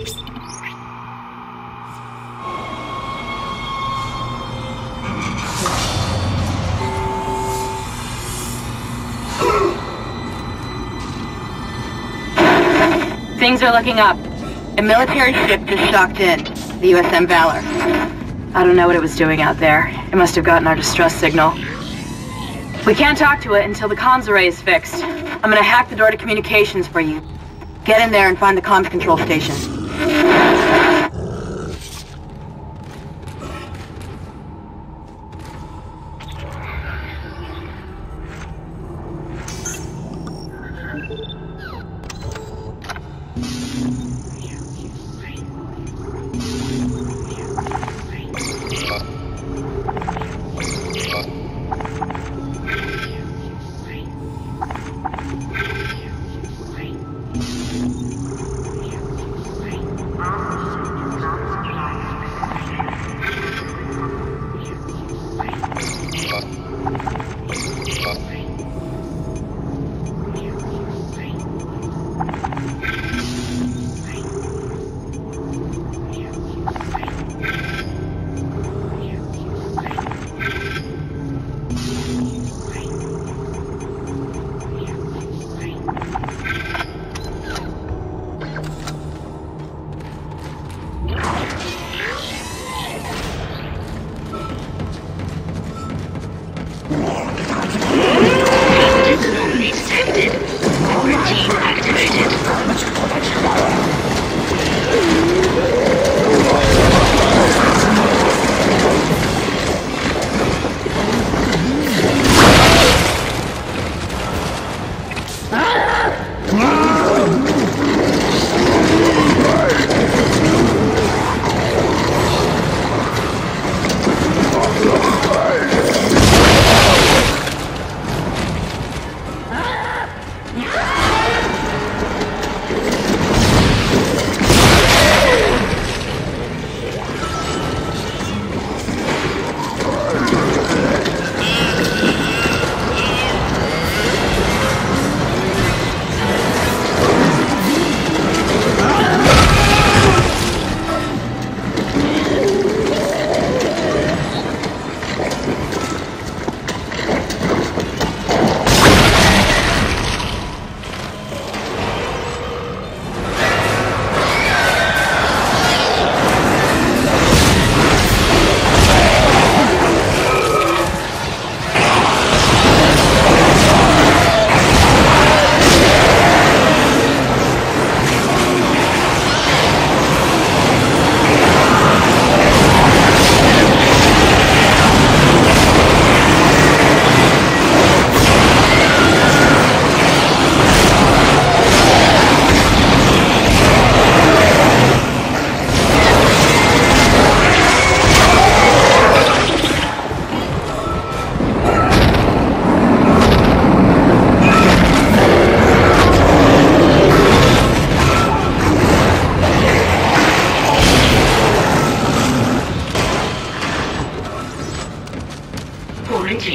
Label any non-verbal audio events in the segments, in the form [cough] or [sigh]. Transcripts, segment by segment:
Things are looking up. A military ship just shocked in, the USM Valor. I don't know what it was doing out there. It must have gotten our distress signal. We can't talk to it until the comms array is fixed. I'm gonna hack the door to communications for you. Get in there and find the comms control station you [laughs]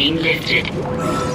Quarantine lifted.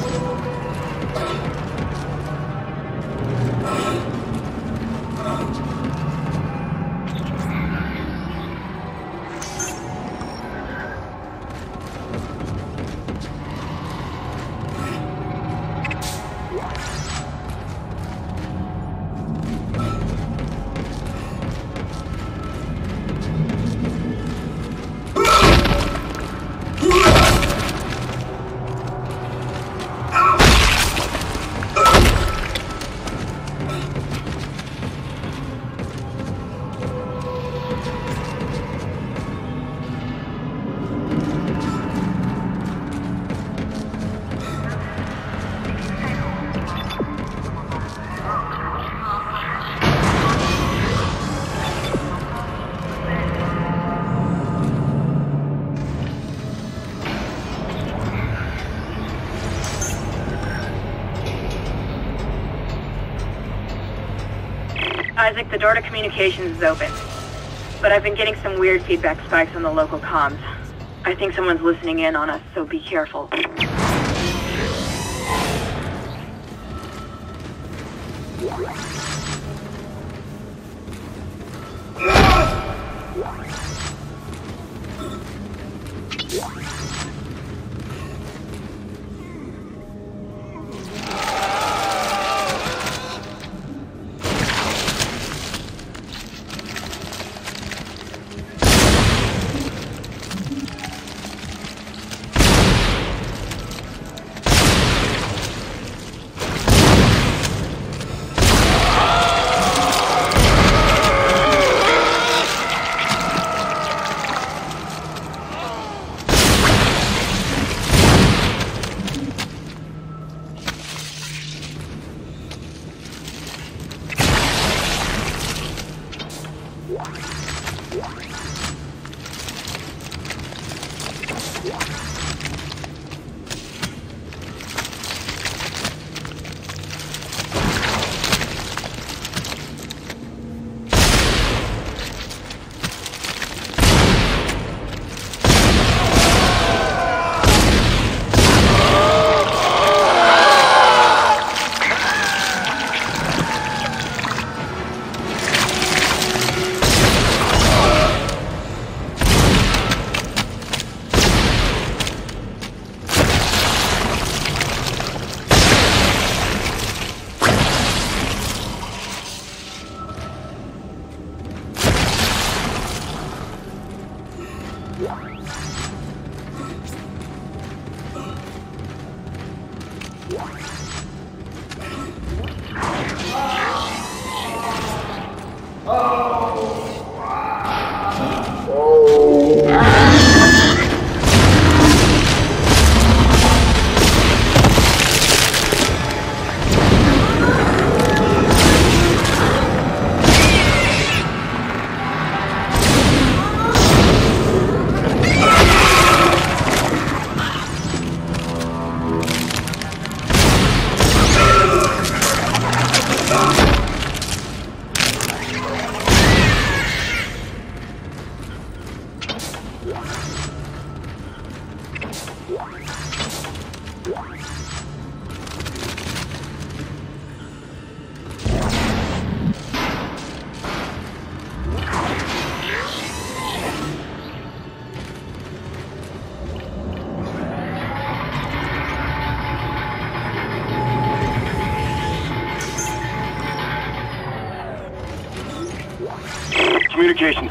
Isaac, the door to communications is open. But I've been getting some weird feedback spikes on the local comms. I think someone's listening in on us, so be careful. Yeah. Communications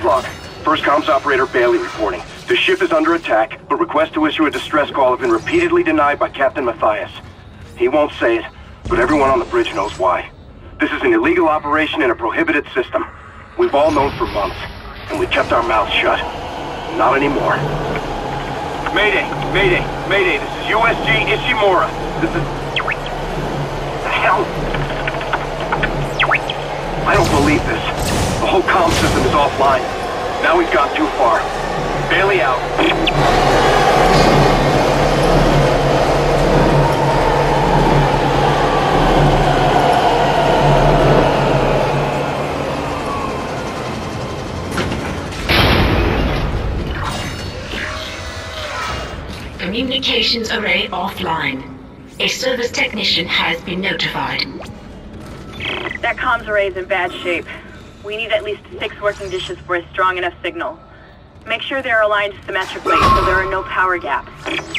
log. First comms operator Bailey reporting. The ship is under attack, but requests to issue a distress call have been repeatedly denied by Captain Mathius. He won't say it, but everyone on the bridge knows why. This is an illegal operation in a prohibited system. We've all known for months, and we kept our mouths shut. Not anymore. Mayday! Mayday! Mayday! This is USG Ishimura. This is... The hell? I don't believe this. The whole comm system is offline. Now we've gone too far. Bailey out. Communications array offline. A service technician has been notified. That comms array is in bad shape. We need at least six working dishes for a strong enough signal. Make sure they're aligned symmetrically so there are no power gaps.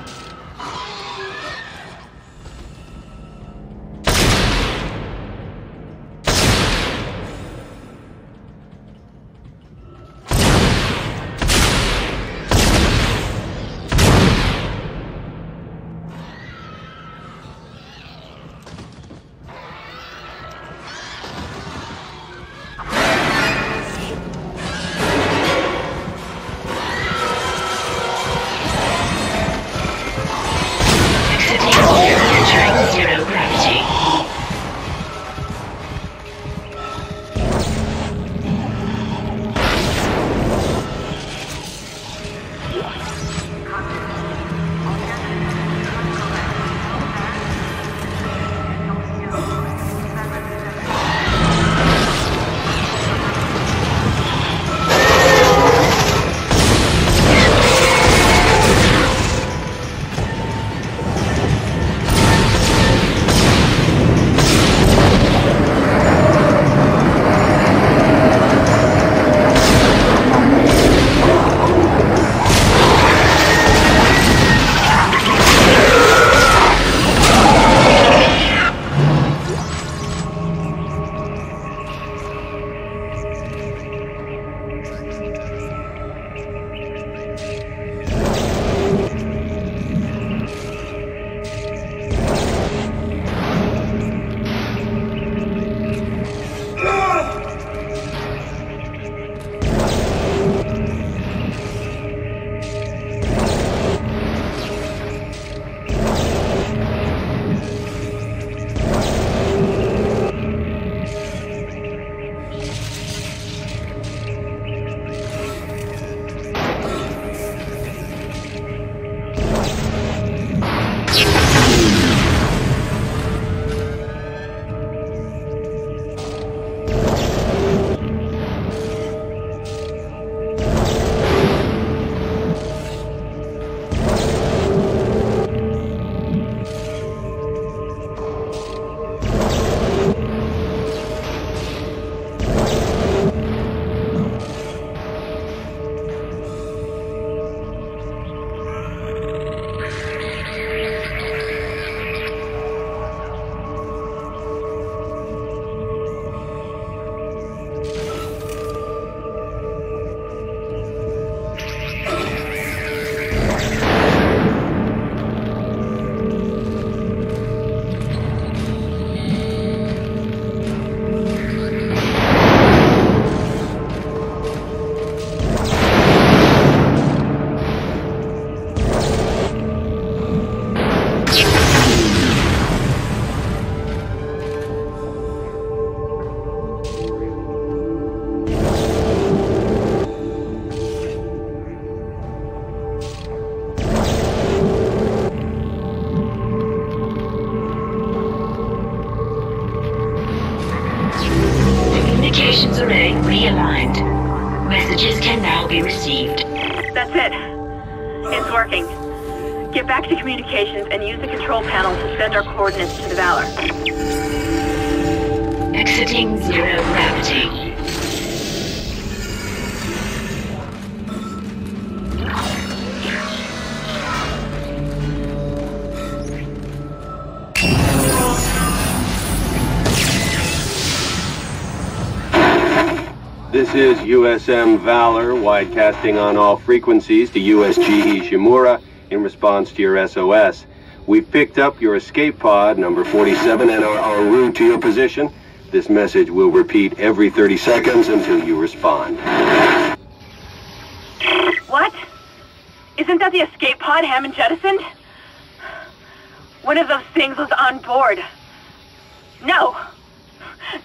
This is USM Valor, widecasting on all frequencies to USG Ishimura in response to your SOS. We've picked up your escape pod, number 47, and are en route to your position. This message will repeat every 30 seconds until you respond. What? Isn't that the escape pod Hammond jettisoned? One of those things was on board. No.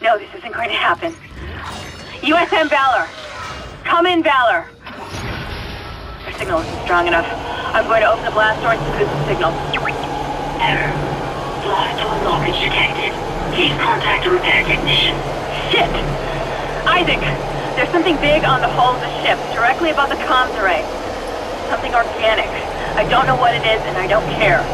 No, this isn't going to happen. USM Valor. Come in, Valor. Their signal isn't strong enough. I'm going to open the blast door and boost the signal. Error. Blast door blockage detected. Please contact a repair technician. Shit! Isaac, there's something big on the hull of the ship, directly above the comms array. Something organic. I don't know what it is, and I don't care.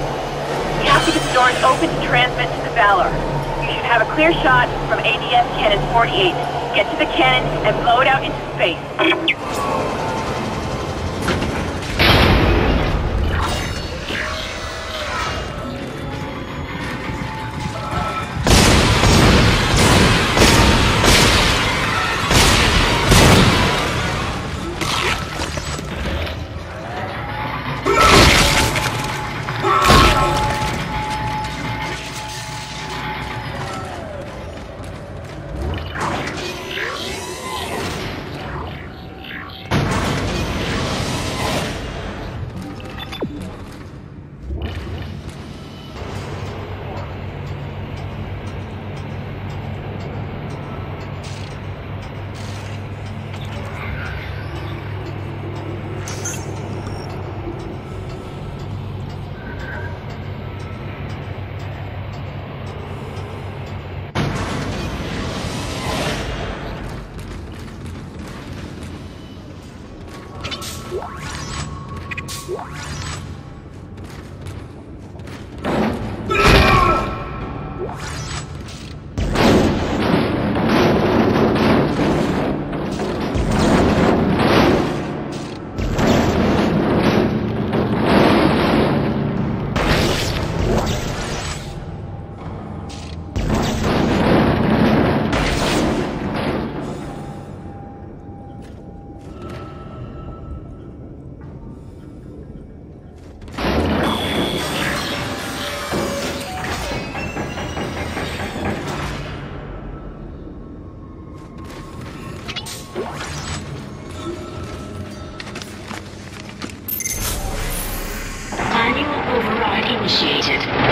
We have to get the doors open to transmit to the Valor. You should have a clear shot from ADS Cannon 48. Get to the cannon and blow it out into space. initiated.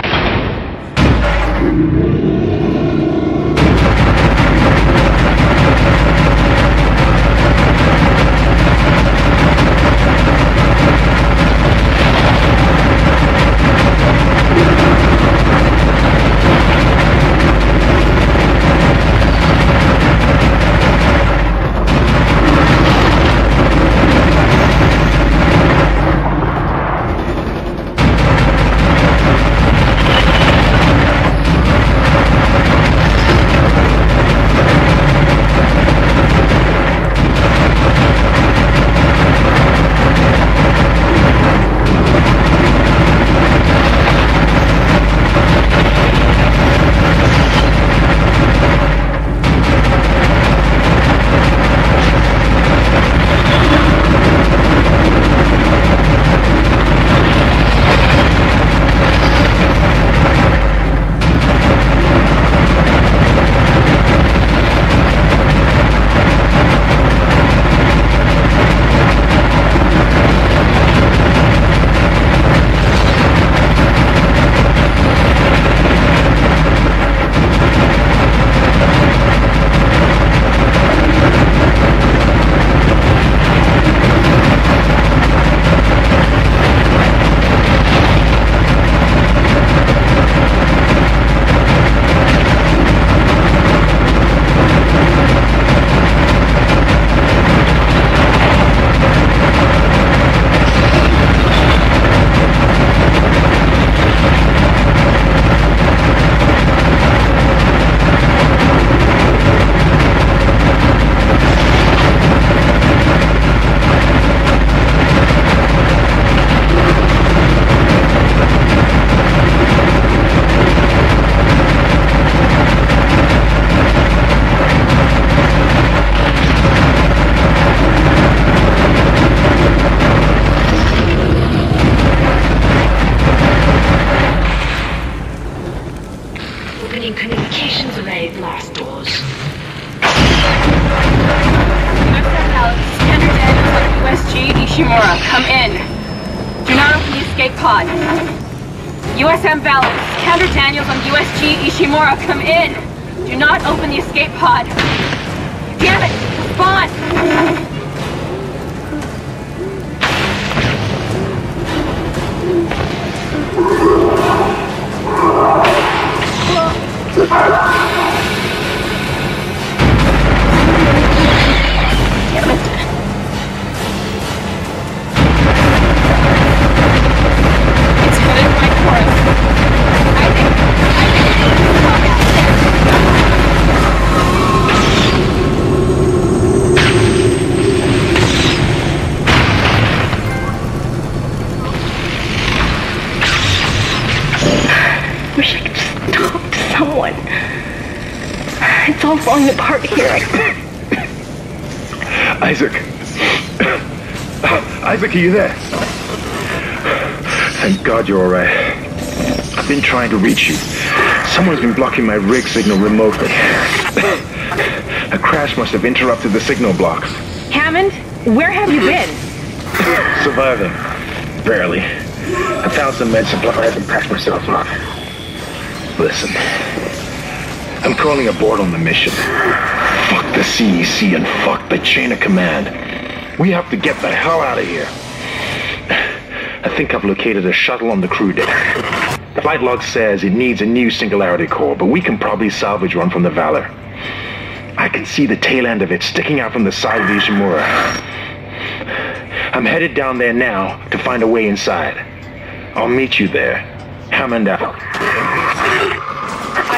Pod. USM Valor, Commander Daniels on USG Ishimura, come in. Do not open the escape pod. Damn it! Respond! Isaac. [coughs] Isaac, are you there? Thank God you're alright. I've been trying to reach you. Someone's been blocking my rig signal remotely. [coughs] A crash must have interrupted the signal blocks. Hammond, where have you been? [coughs] Surviving. Barely. I found some med supplies and patched myself up. Listen. I'm calling aboard on the mission. Fuck the CEC and fuck the chain of command. We have to get the hell out of here. I think I've located a shuttle on the crew deck. The flight log says it needs a new singularity core, but we can probably salvage one from the Valor. I can see the tail end of it sticking out from the side of the Ishimura. I'm headed down there now to find a way inside. I'll meet you there. Hammond out.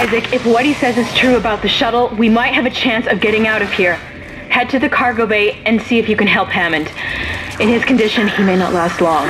Isaac, if what he says is true about the shuttle, we might have a chance of getting out of here. Head to the cargo bay and see if you can help Hammond. In his condition, he may not last long.